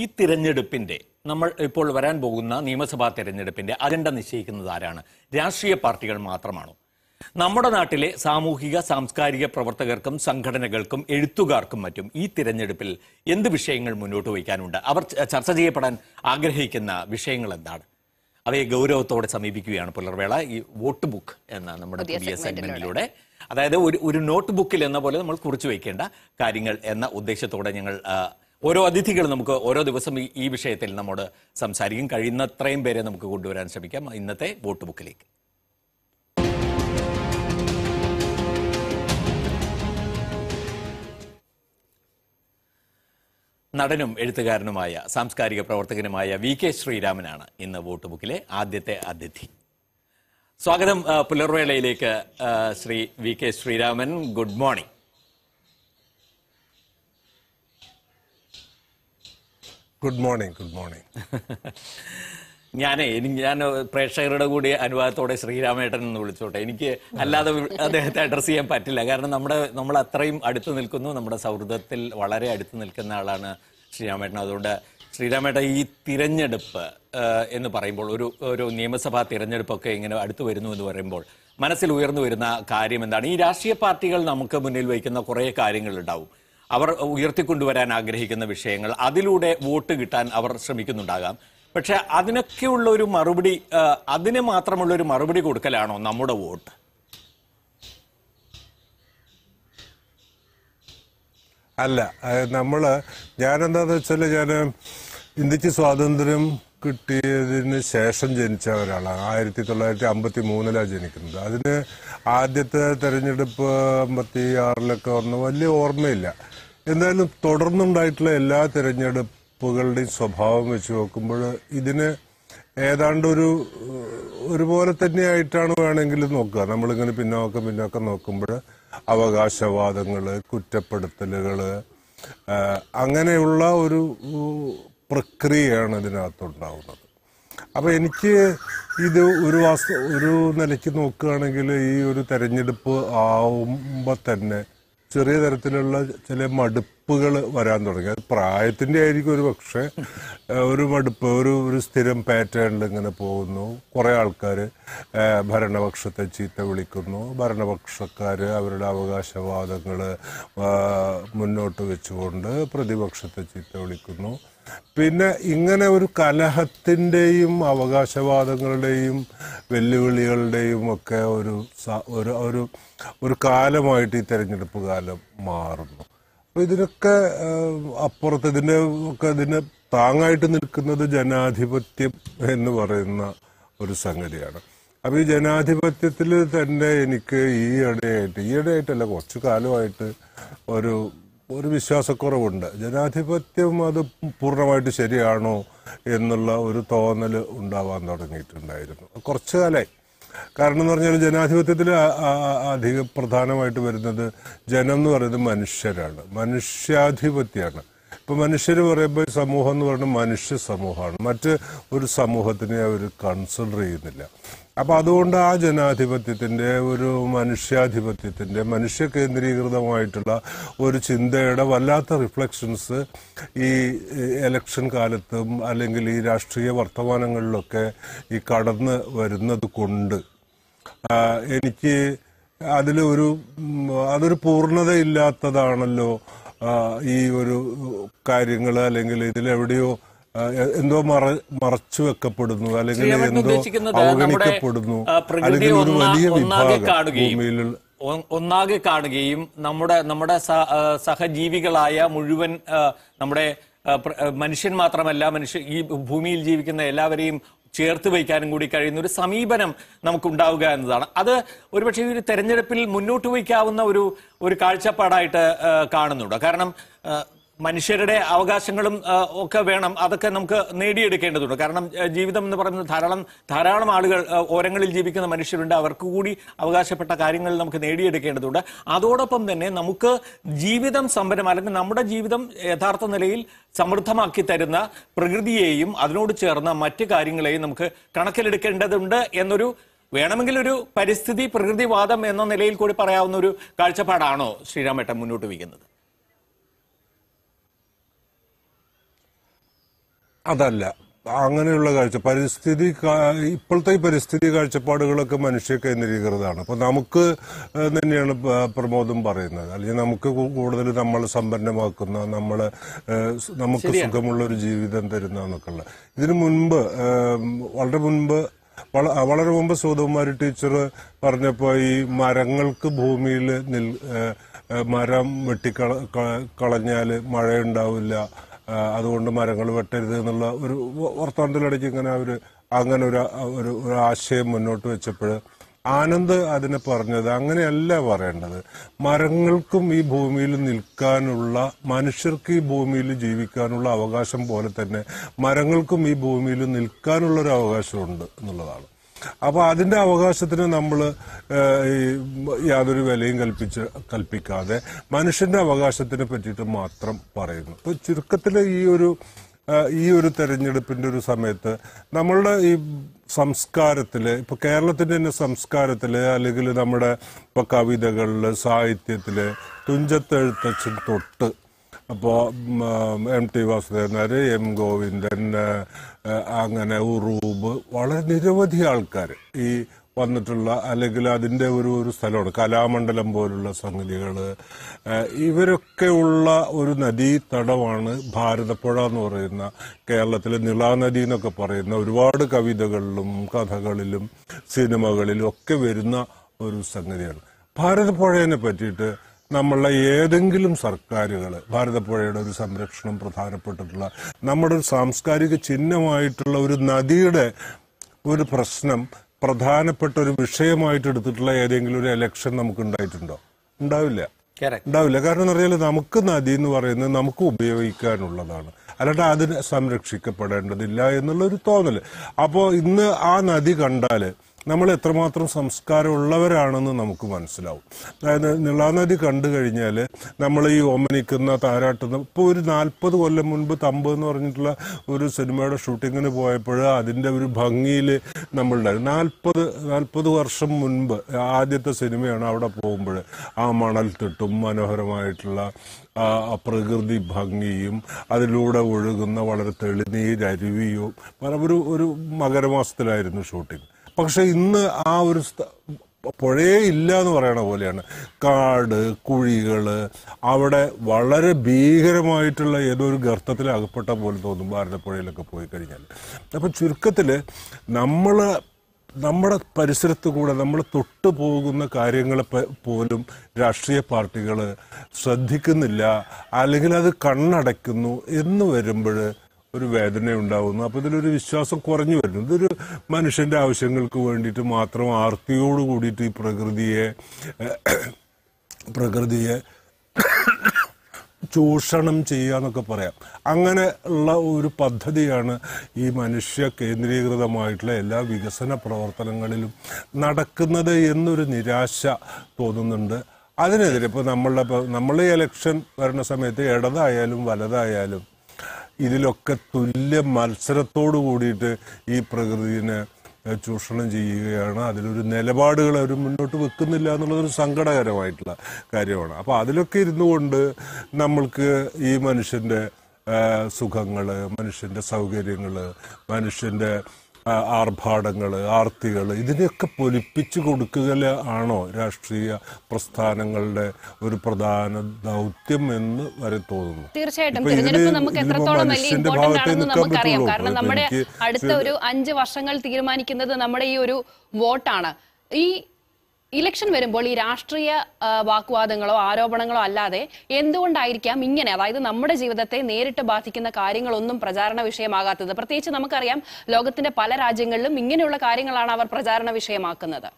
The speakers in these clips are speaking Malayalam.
ഈ തിരഞ്ഞെടുപ്പിന്റെ നമ്മൾ ഇപ്പോൾ വരാൻ പോകുന്ന നിയമസഭാ തിരഞ്ഞെടുപ്പിന്റെ അജണ്ട നിശ്ചയിക്കുന്നത് ആരാണ്? രാഷ്ട്രീയ പാർട്ടികൾ മാത്രമാണോ? നമ്മുടെ നാട്ടിലെ സാമൂഹിക സാംസ്കാരിക പ്രവർത്തകർക്കും സംഘടനകൾക്കും എഴുത്തുകാർക്കും മറ്റും ഈ തിരഞ്ഞെടുപ്പിൽ എന്ത് വിഷയങ്ങൾ മുന്നോട്ട് വയ്ക്കാനുണ്ട്? അവർ ചർച്ച ചെയ്യപ്പെടാൻ ആഗ്രഹിക്കുന്ന വിഷയങ്ങൾ എന്താണ്? അവയെ ഗൗരവത്തോടെ സമീപിക്കുകയാണ് പുലർവേള. ഈ വോട്ട് ബുക്ക് എന്ന നമ്മുടെ പുതിയ സെഗ്മെന്റിലൂടെ അതായത് ഒരു ഒരു നോട്ട് ബുക്കിൽ എന്ന പോലെ നമ്മൾ കുറിച്ചു വയ്ക്കേണ്ട കാര്യങ്ങൾ എന്ന ഉദ്ദേശത്തോടെ ഞങ്ങൾ ഓരോ അതിഥികൾ നമുക്ക് ഓരോ ദിവസം ഈ വിഷയത്തിൽ നമ്മോട് സംസാരിക്കും. കഴിയുന്നത്രയും പേരെ നമുക്ക് കൊണ്ടുവരാൻ ശ്രമിക്കാം. ഇന്നത്തെ വോട്ട് ബുക്കിലേക്ക്. നടനും എഴുത്തുകാരനുമായ സാംസ്കാരിക പ്രവർത്തകനുമായ വി കെ ശ്രീരാമനാണ് ഇന്ന് വോട്ട് ബുക്കിലെ ആദ്യത്തെ അതിഥി. സ്വാഗതം പുലർവേളയിലേക്ക് Shri V K Sreeraman. Good morning. Good morning good morning ഞാനേ എനിക്ക് ഞാൻ പ്രേക്ഷകരുടെ കൂടി അനുവാദത്തോടെ ശ്രീരാമേട്ടൻ എന്ന് വിളിച്ചോട്ടെ. എനിക്ക് അല്ലാതെ അദ്ദേഹത്തെ അഡ്രസ്സ് ചെയ്യാൻ പറ്റില്ല. കാരണം നമ്മുടെ നമ്മൾ അത്രയും അടുത്ത് നിൽക്കുന്നു. നമ്മുടെ സൗഹൃദത്തിൽ വളരെ അടുത്ത് നിൽക്കുന്ന ആളാണ് ശ്രീരാമേട്ടൻ. അതുകൊണ്ട് ശ്രീരാമേട്ടൻ ഈ തിരഞ്ഞെടുപ്പ് എന്ന് പറയുമ്പോൾ ഒരു ഒരു നിയമസഭാ തിരഞ്ഞെടുപ്പൊക്കെ ഇങ്ങനെ അടുത്തു വരുന്നു എന്ന് പറയുമ്പോൾ മനസ്സിൽ ഉയർന്നു വരുന്ന കാര്യം എന്താണ്? ഈ രാഷ്ട്രീയ പാർട്ടികൾ നമുക്ക് മുന്നിൽ വയ്ക്കുന്ന കുറേ കാര്യങ്ങളുണ്ടാവും അവർ ഉയർത്തിക്കൊണ്ടുവരാൻ ആഗ്രഹിക്കുന്ന വിഷയങ്ങൾ അതിലൂടെ വോട്ട് കിട്ടാൻ അവർ ശ്രമിക്കുന്നുണ്ടാകാം. പക്ഷെ അതിനൊക്കെയുള്ള ഒരു മറുപടി അതിന് മാത്രമുള്ള ഒരു മറുപടി കൊടുക്കലാണോ നമ്മുടെ വോട്ട്? അല്ല നമ്മൾ ഞാനെന്താന്ന് വെച്ചാൽ ഞാൻ ഇന്ത്യയ്ക്ക് സ്വാതന്ത്ര്യം കിട്ടിയതിന് ശേഷം ജനിച്ച ഒരാളാണ്. ആയിരത്തി തൊള്ളായിരത്തി അമ്പത്തി മൂന്നിലാണ് ജനിക്കുന്നത്. അതിന് ആദ്യത്തെ തെരഞ്ഞെടുപ്പ് അമ്പത്തി ആറിലൊക്കെ വന്ന വലിയ ഓർമ്മയില്ല. എന്തായാലും തുടർന്നുണ്ടായിട്ടുള്ള എല്ലാ തെരഞ്ഞെടുപ്പുകളുടെയും സ്വഭാവം വെച്ച് നോക്കുമ്പോൾ ഇതിന് ഏതാണ്ട് ഒരു ഒരുപോലെ തന്നെയായിട്ടാണ് വേണമെങ്കിൽ നോക്കുക. നമ്മളിങ്ങനെ പിന്നോക്കം പിന്നോക്കം നോക്കുമ്പോൾ അവകാശവാദങ്ങൾ കുറ്റപ്പെടുത്തലുകൾ അങ്ങനെയുള്ള ഒരു പ്രക്രിയയാണ് ഇതിനകത്തുണ്ടാവുന്നത്. അപ്പൊ എനിക്ക് ഇത് ഒരു വാസ്തു ഒരു നിലയ്ക്ക് നോക്കുകയാണെങ്കിൽ ഈ ഒരു തെരഞ്ഞെടുപ്പ് ആവുമ്പോൾ തന്നെ ചെറിയ തരത്തിലുള്ള ചില മടുപ്പുകൾ വരാൻ തുടങ്ങി. അത് പ്രായത്തിന്റെ ആയിരിക്കും ഒരു പക്ഷേ ഒരു മടുപ്പ് ഒരു ഒരു സ്ഥിരം പാറ്റേണിൽ ഇങ്ങനെ പോകുന്നു. കുറേ ആൾക്കാർ ഭരണപക്ഷത്തെ ചീത്ത വിളിക്കുന്നു. ഭരണപക്ഷക്കാർ അവരുടെ അവകാശവാദങ്ങൾ മുന്നോട്ട് വെച്ചുകൊണ്ട് പ്രതിപക്ഷത്തെ ചീത്ത വിളിക്കുന്നു. പിന്നെ ഇങ്ങനെ ഒരു കലഹത്തിന്റെയും അവകാശവാദങ്ങളുടെയും വെല്ലുവിളികളുടെയും ഒക്കെ ഒരു ഒരു ഒരു കാലമായിട്ട് ഈ തെരഞ്ഞെടുപ്പ് കാലം മാറുന്നു. അപ്പൊ ഇതിനൊക്കെ അപ്പുറത്ത് ഇതിന്റെ ഒക്കെ ഇതിന് താങ്ങായിട്ട് നിൽക്കുന്നത് ജനാധിപത്യം എന്ന് പറയുന്ന ഒരു സംഗതിയാണ്. അപ്പൊ ഈ ജനാധിപത്യത്തിൽ തന്നെ എനിക്ക് ഈയിടെയായിട്ട് ഈയിടെയായിട്ടല്ല കുറച്ചു കാലമായിട്ട് ഒരു ഒരു വിശ്വാസക്കുറവുണ്ട്. ജനാധിപത്യം അത് പൂർണമായിട്ട് ശരിയാണോ എന്നുള്ള ഒരു തോന്നൽ ഉണ്ടാവാൻ തുടങ്ങിയിട്ടുണ്ടായിരുന്നു. കുറച്ചു കാലമായി കാരണം എന്ന് പറഞ്ഞാൽ ജനാധിപത്യത്തിൽ അധിക പ്രധാനമായിട്ട് വരുന്നത് ജനം എന്ന് പറയുന്നത് മനുഷ്യരാണ്. മനുഷ്യാധിപത്യമാണ്. ഇപ്പൊ മനുഷ്യർ പറയുമ്പോൾ സമൂഹം എന്ന് പറയുന്നത് മനുഷ്യ സമൂഹമാണ്. മറ്റ് ഒരു സമൂഹത്തിനെ അവർ കൺസിഡർ ചെയ്യുന്നില്ല. അപ്പൊ അതുകൊണ്ട് ആ ജനാധിപത്യത്തിന്റെ ഒരു മനുഷ്യാധിപത്യത്തിന്റെ മനുഷ്യ കേന്ദ്രീകൃതമായിട്ടുള്ള ഒരു ചിന്തയുടെ വല്ലാത്ത റിഫ്ലക്ഷൻസ് ഈ എലക്ഷൻ കാലത്തും അല്ലെങ്കിൽ ഈ രാഷ്ട്രീയ വർത്തമാനങ്ങളിലൊക്കെ ഈ കടന്ന് വരുന്നത് കൊണ്ട്. എനിക്ക് അതിൽ ഒരു അതൊരു പൂർണതയില്ലാത്തതാണല്ലോ ഈ ഒരു കാര്യങ്ങൾ അല്ലെങ്കിൽ ഇതിലെവിടെയോ എന്തോ മറ മറച്ചു വെക്കപ്പെടുന്നു അല്ലെങ്കിൽ എന്തോ അവഗണിക്കപ്പെടുന്നു അല്ലെങ്കിൽ ഒരു വലിയ വിഭാഗം ഭൂമിയിലുള്ള ഒന്നാകെ കാണുകയും നമ്മുടെ നമ്മുടെ സഹജീവികളായ മുഴുവൻ നമ്മുടെ മനുഷ്യൻ മാത്രമല്ല മനുഷ്യ ഈ ഭൂമിയിൽ ജീവിക്കുന്ന എല്ലാവരെയും ചേർത്ത് വയ്ക്കാനും കൂടി കഴിയുന്ന ഒരു സമീപനം നമുക്കുണ്ടാവുക എന്നതാണ്. അത് ഒരുപക്ഷെ ഈ ഒരു തെരഞ്ഞെടുപ്പിൽ മുന്നോട്ട് വയ്ക്കാവുന്ന ഒരു ഒരു കാഴ്ചപ്പാടായിട്ട് കാണുന്നുണ്ട്. കാരണം മനുഷ്യരുടെ അവകാശങ്ങളും ഒക്കെ വേണം. അതൊക്കെ നമുക്ക് നേടിയെടുക്കേണ്ടതുണ്ട്. കാരണം ജീവിതം എന്ന് പറയുന്നത് ധാരാളം ധാരാളം ആളുകൾ ഓരങ്ങളിൽ ജീവിക്കുന്ന മനുഷ്യരുണ്ട്. അവർക്ക് കൂടി അവകാശപ്പെട്ട കാര്യങ്ങൾ നമുക്ക് നേടിയെടുക്കേണ്ടതുണ്ട്. അതോടൊപ്പം തന്നെ നമുക്ക് ജീവിതം സമ്പന്നം അല്ലെങ്കിൽ നമ്മുടെ ജീവിതം യഥാർത്ഥ നിലയിൽ സമൃദ്ധമാക്കി തരുന്ന പ്രകൃതിയെയും അതിനോട് ചേർന്ന മറ്റ് കാര്യങ്ങളെയും നമുക്ക് കണക്കിലെടുക്കേണ്ടതുണ്ട് എന്നൊരു വേണമെങ്കിൽ ഒരു പരിസ്ഥിതി പ്രകൃതിവാദം എന്ന നിലയിൽ കൂടി പറയാവുന്ന ഒരു കാഴ്ചപ്പാടാണോ ശ്രീരാമേട്ടൻ മുന്നോട്ട് വയ്ക്കുന്നത്? അതല്ല. അങ്ങനെയുള്ള കാഴ്ച പരിസ്ഥിതി ഇപ്പോഴത്തെ ഈ പരിസ്ഥിതി കാഴ്ചപ്പാടുകളൊക്കെ മനുഷ്യ കേന്ദ്രീകൃതമാണ്. അപ്പൊ നമുക്ക് തന്നെയാണ് പ്രമോദം പറയുന്നത്. അല്ലെങ്കിൽ നമുക്ക് കൂടുതൽ നമ്മൾ സമ്പന്നമാക്കുന്ന നമ്മൾ നമുക്ക് സുഖമുള്ള ഒരു ജീവിതം തരുന്ന എന്നൊക്കെയുള്ള ഇതിനു മുൻപ് വളരെ മുൻപ് വളരെ മുമ്പ് സൂതകുമാരി ടീച്ചർ പറഞ്ഞപ്പോ ഈ മരങ്ങൾക്ക് ഭൂമിയിൽ നിൽ മരം വെട്ടിക്കള ക- കളഞ്ഞാൽ മഴയുണ്ടാവില്ല. അതുകൊണ്ട് മരങ്ങൾ വെട്ടരുത് എന്നുള്ള ഒരു വർത്തമാനത്തിലിടയ്ക്ക് ഇങ്ങനെ അവർ അങ്ങനെ ഒരു ഒരു ഒരു ആശയം മുന്നോട്ട് വെച്ചപ്പോൾ ആനന്ദ് അതിനെ പറഞ്ഞത് അങ്ങനെയല്ല പറയേണ്ടത്. മരങ്ങൾക്കും ഈ ഭൂമിയിൽ നിൽക്കാനുള്ള മനുഷ്യർക്ക് ഈ ഭൂമിയിൽ ജീവിക്കാനുള്ള അവകാശം പോലെ തന്നെ മരങ്ങൾക്കും ഈ ഭൂമിയിൽ നിൽക്കാനുള്ള ഒരു അവകാശമുണ്ട് എന്നുള്ളതാണ്. അപ്പൊ അതിന്റെ അവകാശത്തിന് നമ്മൾ യാതൊരു വിലയും കൽപ്പിച്ച് കൽപ്പിക്കാതെ മനുഷ്യന്റെ അവകാശത്തിനെ പറ്റിയിട്ട് മാത്രം പറയുന്നു. ഇപ്പൊ ചുരുക്കത്തിൽ ഈ ഒരു ഈ ഒരു തെരഞ്ഞെടുപ്പിന്റെ ഒരു സമയത്ത് നമ്മളുടെ ഈ സംസ്കാരത്തിൽ ഇപ്പൊ കേരളത്തിന്റെ തന്നെ സംസ്കാരത്തിൽ അല്ലെങ്കിൽ നമ്മുടെ ഇപ്പൊ കവിതകളിൽ സാഹിത്യത്തിൽ തുഞ്ചത്തെഴുത്തച്ഛൻ തൊട്ട് അപ്പോ ഉം, M T Vasudevan Nair M Govindan അങ്ങനെ ഉറൂബ് വളരെ നിരവധി ആൾക്കാർ ഈ വന്നിട്ടുള്ള അല്ലെങ്കിൽ അതിന്റെ ഒരു ഒരു സ്ഥലമാണ്. കലാമണ്ഡലം പോലുള്ള സംഗതികൾ ഇവരൊക്കെ ഉള്ള ഒരു നദീതടമാണ് ഭാരതപ്പുഴ എന്ന് പറയുന്ന കേരളത്തിലെ നിളാനദി എന്നൊക്കെ പറയുന്ന ഒരുപാട് കവിതകളിലും കഥകളിലും സിനിമകളിലും ഒക്കെ വരുന്ന ഒരു സംഗതിയാണ്. ഭാരതപ്പുഴയെ പറ്റിയിട്ട് നമ്മളുടെ ഏതെങ്കിലും സർക്കാരുകൾ ഭാരതപ്പുഴയുടെ ഒരു സംരക്ഷണം പ്രധാനപ്പെട്ടിട്ടുള്ള നമ്മുടെ ഒരു സാംസ്കാരിക ചിഹ്നമായിട്ടുള്ള ഒരു നദിയുടെ ഒരു പ്രശ്നം പ്രധാനപ്പെട്ട ഒരു വിഷയമായിട്ട് എടുത്തിട്ടുള്ള ഏതെങ്കിലും ഒരു എലക്ഷൻ നമുക്ക് ഉണ്ടായിട്ടുണ്ടോ? ഉണ്ടാവില്ല. ഉണ്ടാവില്ല. കാരണം എന്ന് പറഞ്ഞാൽ നമുക്ക് നദി എന്ന് പറയുന്നത് നമുക്ക് ഉപയോഗിക്കാനുള്ളതാണ്. അല്ലാണ്ട് അതിന് സംരക്ഷിക്കപ്പെടേണ്ടതില്ല എന്നുള്ള ഒരു തോന്നൽ. അപ്പോ ഇന്ന് ആ നദി കണ്ടാൽ നമ്മൾ എത്രമാത്രം സംസ്കാരമുള്ളവരാണെന്ന് നമുക്ക് മനസ്സിലാവും. അതായത് നിളാനദി കണ്ടു കഴിഞ്ഞാൽ നമ്മൾ ഈ ഓമനിക്കുന്ന താരാട്ടുന്ന ഇപ്പോൾ ഒരു നാൽപ്പത് കൊല്ലം മുൻപ് തമ്പ് എന്ന് പറഞ്ഞിട്ടുള്ള ഒരു സിനിമയുടെ ഷൂട്ടിങ്ങിന് പോയപ്പോൾ അതിന്റെ ഒരു ഭംഗിയിൽ നമ്മളുണ്ടായിരുന്നു. നാൽപ്പത് നാൽപ്പത് വർഷം മുൻപ് ആദ്യത്തെ സിനിമയാണ് അവിടെ പോകുമ്പോൾ ആ മണൽ തിട്ടും മനോഹരമായിട്ടുള്ള പ്രകൃതി ഭംഗിയും അതിലൂടെ ഒഴുകുന്ന വളരെ തെളിനീരരുവിയും ഒരു ഒരു മകരമാസത്തിലായിരുന്നു ഷൂട്ടിംഗ് പക്ഷെ ഇന്ന് ആ ഒരു പുഴയേ ഇല്ല എന്ന് പറയണ പോലെയാണ്. കാട് കുഴികൾ അവിടെ വളരെ ഭീകരമായിട്ടുള്ള ഏതോ ഒരു ഗർത്തത്തിൽ അകപ്പെട്ട പോലെ തോന്നും ഭാരതപ്പുഴയിലൊക്കെ പോയി കഴിഞ്ഞാൽ അപ്പം ചുരുക്കത്തിൽ നമ്മൾ നമ്മുടെ പരിസരത്ത് കൂടെ നമ്മൾ തൊട്ടു പോകുന്ന കാര്യങ്ങളെ പോലും രാഷ്ട്രീയ പാർട്ടികൾ ശ്രദ്ധിക്കുന്നില്ല. അല്ലെങ്കിൽ അത് കണ്ണടയ്ക്കുന്നു എന്ന് വരുമ്പോൾ ഒരു വേദന ഉണ്ടാവുന്നു. അപ്പൊ ഇതിലൊരു വിശ്വാസം കുറഞ്ഞു വരുന്നു. ഇതൊരു മനുഷ്യന്റെ ആവശ്യങ്ങൾക്ക് വേണ്ടിയിട്ട് മാത്രം ആർത്തിയോട് കൂടിയിട്ട് ഈ പ്രകൃതിയെ പ്രകൃതിയെ ചൂഷണം ചെയ്യുക എന്നൊക്കെ പറയാം. അങ്ങനെ ഉള്ള ഒരു പദ്ധതിയാണ് ഈ മനുഷ്യ കേന്ദ്രീകൃതമായിട്ടുള്ള എല്ലാ വികസന പ്രവർത്തനങ്ങളിലും നടക്കുന്നത് എന്നൊരു നിരാശ തോന്നുന്നുണ്ട്. അതിനെതിരെ ഇപ്പോൾ നമ്മളുടെ നമ്മൾ ഇലക്ഷൻ വരുന്ന സമയത്ത് ഇടതായാലും വലതായാലും ഇതിലൊക്കെ തുല്യ മത്സരത്തോടു കൂടിയിട്ട് ഈ പ്രകൃതിനെ ചൂഷണം ചെയ്യുകയാണ്. അതിലൊരു നിലപാടുകൾ അവർ മുന്നോട്ട് വെക്കുന്നില്ല എന്നുള്ളതൊരു സങ്കടകരമായിട്ടുള്ള കാര്യമാണ്. അപ്പോൾ അതിലൊക്കെ ഇരുന്നു കൊണ്ട് നമ്മൾക്ക് ഈ മനുഷ്യന്റെ സുഖങ്ങൾ മനുഷ്യന്റെ സൗകര്യങ്ങൾ സൗകര്യങ്ങൾ മനുഷ്യന്റെ ആർത്തികൾ ഇതിനെയൊക്കെ പൊലിപ്പിച്ചു കൊടുക്കുക ആണോ രാഷ്ട്രീയ പ്രസ്ഥാനങ്ങളുടെ ഒരു പ്രധാന ദൗത്യം എന്ന് വരെ തോന്നുന്നു? തീർച്ചയായിട്ടും. തിരഞ്ഞെടുപ്പ് നമുക്ക് എത്രത്തോളം വലിയ ഇമ്പോർട്ടന്റ് ആണെന്ന് നമുക്കറിയാം. കാരണം നമ്മുടെ അടുത്ത ഒരു അഞ്ച് വർഷങ്ങൾ തീരുമാനിക്കുന്നത് നമ്മുടെ ഈ ഒരു വോട്ടാണ്. ഈ ഇലക്ഷൻ വരുമ്പോൾ ഈ രാഷ്ട്രീയ വാക്വാദങ്ങളോ ആരോപണങ്ങളോ അല്ലാതെ എന്തുകൊണ്ടായിരിക്കാം ഇങ്ങനെ അതായത് നമ്മുടെ ജീവിതത്തെ നേരിട്ട് ബാധിക്കുന്ന കാര്യങ്ങളൊന്നും പ്രചാരണ വിഷയമാകാത്തത്? പ്രത്യേകിച്ച് നമുക്കറിയാം ലോകത്തിന്റെ പല രാജ്യങ്ങളിലും ഇങ്ങനെയുള്ള കാര്യങ്ങളാണ് അവർ പ്രചാരണ വിഷയമാക്കുന്നത്.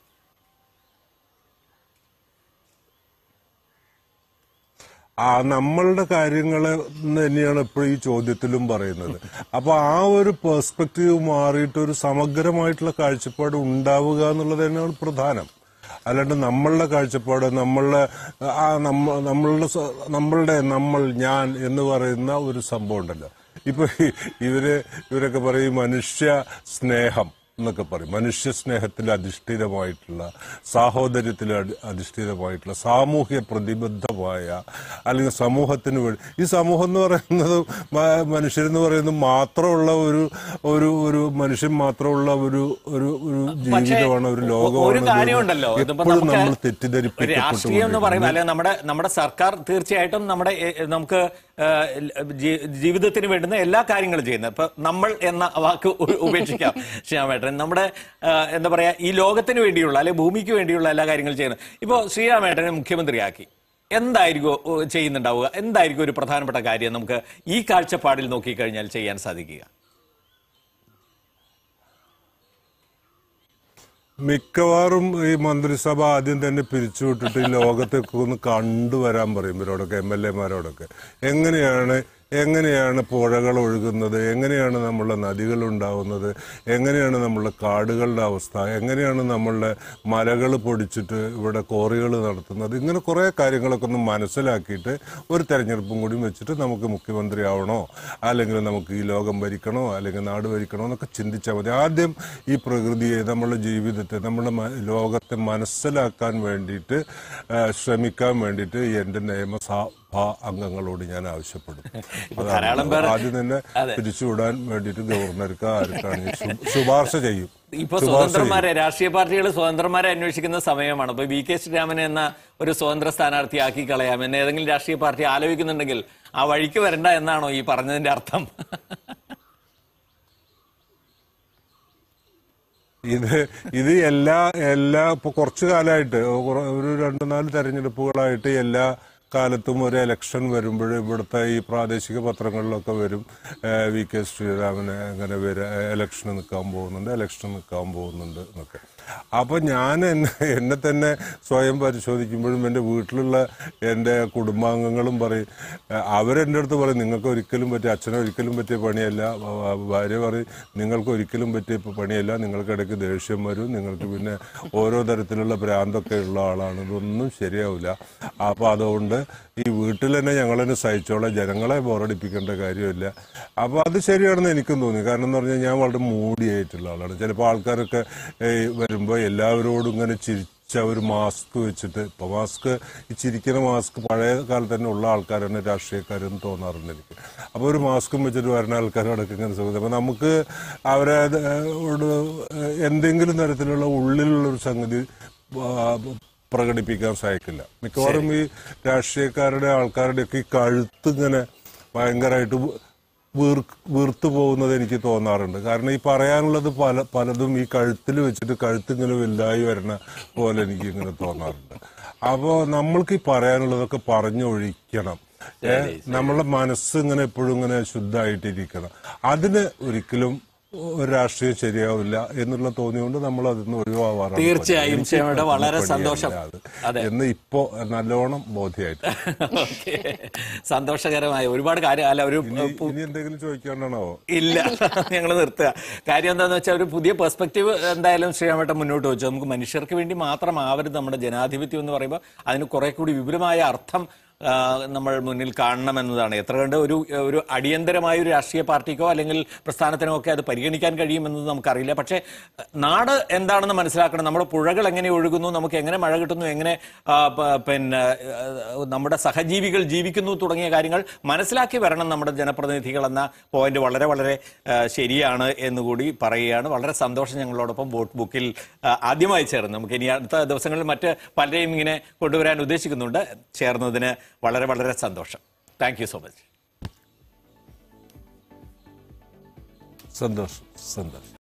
ആ നമ്മളുടെ കാര്യങ്ങൾ തന്നെയാണ് എപ്പോഴും ഈ ചോദ്യത്തിലും പറയുന്നത്. അപ്പൊ ആ ഒരു പെർസ്പെക്റ്റീവ് മാറിയിട്ട് ഒരു സമഗ്രമായിട്ടുള്ള കാഴ്ചപ്പാട് ഉണ്ടാവുക എന്നുള്ളത് തന്നെയാണ് പ്രധാനം. അല്ലാണ്ട് നമ്മളുടെ കാഴ്ചപ്പാട് നമ്മളുടെ ആ നമ്മ നമ്മളുടെ നമ്മളുടെ നമ്മൾ ഞാൻ എന്ന് പറയുന്ന ഒരു സംഭവം ഉണ്ടല്ലോ. ഇപ്പൊ ഇവർ ഇവരൊക്കെ പറയും മനുഷ്യ സ്നേഹം. എന്നൊക്കെ പറയും. മനുഷ്യ സ്നേഹത്തിൽ അധിഷ്ഠിതമായിട്ടുള്ള സാഹോദര്യത്തിൽ അധിഷ്ഠിതമായിട്ടുള്ള സാമൂഹ്യ പ്രതിബദ്ധമായ അല്ലെങ്കിൽ സമൂഹത്തിന് വേണ്ടി ഈ സമൂഹം എന്ന് പറയുന്നത് മനുഷ്യരെന്ന് പറയുന്നത് മാത്രമുള്ള ഒരു ഒരു ഒരു മനുഷ്യൻ മാത്രമുള്ള ഒരു ഒരു ഒരു ജീവിതമാണ് ഒരു ലോകമാണ് എപ്പോഴും നമ്മൾ തെറ്റിദ്ധരിപ്പിക്കപ്പെട്ടു നമ്മുടെ നമ്മുടെ സർക്കാർ തീർച്ചയായിട്ടും നമ്മുടെ നമുക്ക് ജീവിതത്തിന് വേണ്ടുന്ന എല്ലാ കാര്യങ്ങളും ചെയ്യുന്നത് ഇപ്പൊ നമ്മൾ എന്ന വാക്ക് ഉപേക്ഷിക്കാം ശ്രീരാമേട്ടൻ നമ്മുടെ എന്താ പറയാ ഈ ലോകത്തിന് വേണ്ടിയുള്ള അല്ലെ ഭൂമിക്ക് വേണ്ടിയുള്ള എല്ലാ കാര്യങ്ങളും ചെയ്യുന്നത് ഇപ്പോ ശ്രീരാമേട്ടനെ മുഖ്യമന്ത്രിയാക്കി. എന്തായിരിക്കും ചെയ്യുന്നുണ്ടാവുക? എന്തായിരിക്കും ഒരു പ്രധാനപ്പെട്ട കാര്യം നമുക്ക് ഈ കാഴ്ചപ്പാടിൽ നോക്കിക്കഴിഞ്ഞാൽ ചെയ്യാൻ സാധിക്കുക? മിക്കവാറും ഈ മന്ത്രിസഭ ആദ്യം തന്നെ പിരിച്ചുവിട്ടിട്ട് ഈ ലോകത്തേക്ക് ഒന്ന് കണ്ടുവരാൻ പറയും ഇവരോടൊക്കെ എം എൽ എമാരോടൊക്കെ. എങ്ങനെയാണ് എങ്ങനെയാണ് പുഴകൾ ഒഴുകുന്നത്? എങ്ങനെയാണ് നമ്മളുടെ നദികൾ ഉണ്ടാവുന്നത്? എങ്ങനെയാണ് നമ്മളുടെ കാടുകളുടെ അവസ്ഥ? എങ്ങനെയാണ് നമ്മളുടെ മലകൾ പൊടിച്ചിട്ട് ഇവിടെ കോറികൾ നടത്തുന്നത്? ഇങ്ങനെ കുറേ കാര്യങ്ങളൊക്കെ ഒന്ന് മനസ്സിലാക്കിയിട്ട് ഒരു തെരഞ്ഞെടുപ്പും കൂടി വെച്ചിട്ട് നമുക്ക് മുഖ്യമന്ത്രി ആവണോ അല്ലെങ്കിൽ നമുക്ക് ഈ ലോകം ഭരിക്കണോ? അല്ലെങ്കിൽ നാട് ഭരിക്കണോ? എന്നൊക്കെ ചിന്തിച്ചാൽ മതി. ആദ്യം ഈ പ്രകൃതിയെ നമ്മളുടെ ജീവിതത്തെ നമ്മുടെ ലോകത്തെ മനസ്സിലാക്കാൻ വേണ്ടിയിട്ട് ശ്രമിക്കാൻ വേണ്ടിയിട്ട് എന്റെ നിയമസഭാ അംഗങ്ങളോട് ഞാൻ ആവശ്യപ്പെടും. ആദ്യം തന്നെ പിരിച്ചുവിടാൻ വേണ്ടിയിട്ട് ഗവർണർക്ക് ആർക്കാണ് ശുപാർശ ചെയ്യും. ഇപ്പൊ സ്വതന്ത്രമാരെ രാഷ്ട്രീയ പാർട്ടികൾ സ്വതന്ത്രമാരെ അന്വേഷിക്കുന്ന സമയമാണ്. ഇപ്പൊ വി കെ ശ്രീരാമൻ എന്ന ഒരു സ്വതന്ത്ര സ്ഥാനാർത്ഥിയാക്കി കളയാം. എന്ന് ഏതെങ്കിലും രാഷ്ട്രീയ പാർട്ടി ആലോചിക്കുന്നുണ്ടെങ്കിൽ ആ വഴിക്ക് വരണ്ട എന്നാണോ ഈ പറഞ്ഞതിന്റെ അർത്ഥം? ഇത് ഇത് എല്ലാ എല്ലാ ഇപ്പൊ കുറച്ചു കാലമായിട്ട് ഒരു രണ്ട് നാല് തെരഞ്ഞെടുപ്പുകളായിട്ട് എല്ലാ കാലത്തും ഒരു ഇലക്ഷൻ വരുമ്പോൾ ഇവിടുത്തെ ഈ പ്രാദേശിക പത്രങ്ങളിലൊക്കെ വരും. വി കെ ശ്രീരാമന് അങ്ങനെ വരെ ഇലക്ഷന് നിൽക്കാൻ പോകുന്നുണ്ട് ഇലക്ഷൻ നിൽക്കാൻ പോകുന്നുണ്ട് എന്നൊക്കെ. അപ്പൊ ഞാൻ എന്നെ തന്നെ സ്വയം പരിശോധിക്കുമ്പോഴും എന്റെ വീട്ടിലുള്ള എന്റെ കുടുംബാംഗങ്ങളും പറയും അവരെന്റെ അടുത്ത് പറയും നിങ്ങൾക്ക് ഒരിക്കലും പറ്റിയ അച്ഛനെ ഒരിക്കലും പറ്റിയ പണിയല്ല. ഭാര്യ പറയും നിങ്ങൾക്ക് ഒരിക്കലും പറ്റിയ പണിയല്ല നിങ്ങൾക്ക് ഇടയ്ക്ക് ദേഷ്യം വരും നിങ്ങൾക്ക് പിന്നെ ഓരോ തരത്തിലുള്ള ഭ്രാന്തൊക്കെ ഉള്ള ആളാണ്. ഇതൊന്നും ശരിയാവില്ല. അപ്പൊ അതുകൊണ്ട് ഈ വീട്ടിൽ തന്നെ ഞങ്ങൾ തന്നെ സഹിച്ചോളാം. ജനങ്ങളെ ബോറടിപ്പിക്കേണ്ട കാര്യമില്ല. അപ്പൊ അത് ശരിയാണെന്ന് എനിക്കും തോന്നി. കാരണം എന്ന് പറഞ്ഞാൽ ഞാൻ വളരെ മൂടിയായിട്ടുള്ള ആളാണ്. ചിലപ്പോൾ ആൾക്കാരൊക്കെ വരുമ്പോൾ എല്ലാവരോടും ഇങ്ങനെ ചിരിച്ച ഒരു മാസ്ക് വെച്ചിട്ട് ഇപ്പൊ മാസ്ക് ഈ ചിരിക്കുന്ന മാസ്ക് പഴയ കാലത്ത് തന്നെ ഉള്ള ആൾക്കാരാണ് രാഷ്ട്രീയക്കാരെന്ന് തോന്നാറുണ്ട് എനിക്ക്. അപ്പൊ ഒരു മാസ്കും വെച്ചിട്ട് വരുന്ന ആൾക്കാരോടൊക്കെ ഇങ്ങനെ സുഖം അപ്പൊ നമുക്ക് അവരെ എന്തെങ്കിലും തരത്തിലുള്ള ഉള്ളിലുള്ള ഒരു സംഗതി പ്രകടിപ്പിക്കാൻ സഹായിക്കില്ല മിക്കവാറും ഈ രാഷ്ട്രീയക്കാരുടെ ആൾക്കാരുടെ ഒക്കെ ഈ കഴുത്ത് ഇങ്ങനെ ഭയങ്കരമായിട്ട് വീർ വീർത്തു പോകുന്നത് എനിക്ക് തോന്നാറുണ്ട്. കാരണം ഈ പറയാനുള്ളത് പല പലതും ഈ കഴുത്തിൽ വെച്ചിട്ട് കഴുത്ത് ഇങ്ങനെ വലുതായി വരുന്ന പോലെ എനിക്ക് ഇങ്ങനെ തോന്നാറുണ്ട്. അപ്പോൾ നമ്മൾക്ക് ഈ പറയാനുള്ളതൊക്കെ പറഞ്ഞൊഴിക്കണം. നമ്മളെ മനസ്സ് ഇങ്ങനെ എപ്പോഴും ഇങ്ങനെ ശുദ്ധമായിട്ടിരിക്കണം. അതിന് ഒരിക്കലും ഒരു രാഷ്ട്രീയം ശരിയാവില്ല എന്നുള്ള തോന്നിയുകൊണ്ട് നമ്മൾ അതിൽ നിന്ന് ഒഴിവാവാറാണ് തീർച്ചയായും വളരെ സന്തോഷം. എന്ന് ഇപ്പോ നല്ലോണം ബോധ്യമായിട്ട് സന്തോഷകരമായി ഒരുപാട് കാര്യം അല്ല ഒരു ഇനി എന്തെങ്കിലും ചോദിക്കാണ്ടാണോ ഇല്ല ഞങ്ങൾ നിർത്തുക. കാര്യം എന്താന്ന് വെച്ചാൽ ഒരു പുതിയ പെർസ്പെക്റ്റീവ് എന്തായാലും ശ്രീരാമേട്ടൻ മുന്നോട്ട് വെച്ചു. നമുക്ക് മനുഷ്യർക്ക് വേണ്ടി മാത്രം ആവരുത് നമ്മുടെ ജനാധിപത്യം എന്ന് പറയുമ്പോൾ അതിന് കുറെ കൂടി വിപുലമായ അർത്ഥം നമ്മൾ മുന്നിൽ കാണണം എന്നതാണ്. എത്ര കണ്ട് ഒരു ഒരു അടിയന്തരമായ ഒരു രാഷ്ട്രീയ പാർട്ടിക്കോ അല്ലെങ്കിൽ പ്രസ്ഥാനത്തിനോ ഒക്കെ അത് പരിഗണിക്കാൻ കഴിയുമെന്നത് നമുക്കറിയില്ല. പക്ഷേ നാട് എന്താണെന്ന് മനസ്സിലാക്കണം. നമ്മുടെ പുഴകൾ എങ്ങനെ ഒഴുകുന്നു നമുക്ക് എങ്ങനെ മഴ കിട്ടുന്നു എങ്ങനെ പിന്നെ നമ്മുടെ സഹജീവികൾ ജീവിക്കുന്നു തുടങ്ങിയ കാര്യങ്ങൾ മനസ്സിലാക്കി വരണം നമ്മുടെ ജനപ്രതിനിധികൾ എന്ന പോയിന്റ് വളരെ വളരെ ശരിയാണ് എന്നുകൂടി പറയുകയാണ്. വളരെ സന്തോഷം ഞങ്ങളോടൊപ്പം വോട്ട് ബുക്കിൽ ആദ്യമായി ചേർന്ന്. നമുക്ക് ഇനി അടുത്ത ദിവസങ്ങളിൽ മറ്റ് പലരെയും ഇങ്ങനെ കൊണ്ടുവരാൻ ഉദ്ദേശിക്കുന്നുണ്ട്. ചേർന്നതിന് വളരെ വളരെ സന്തോഷം. താങ്ക് സോ മച്ച് സന്തോഷം സന്തോഷം.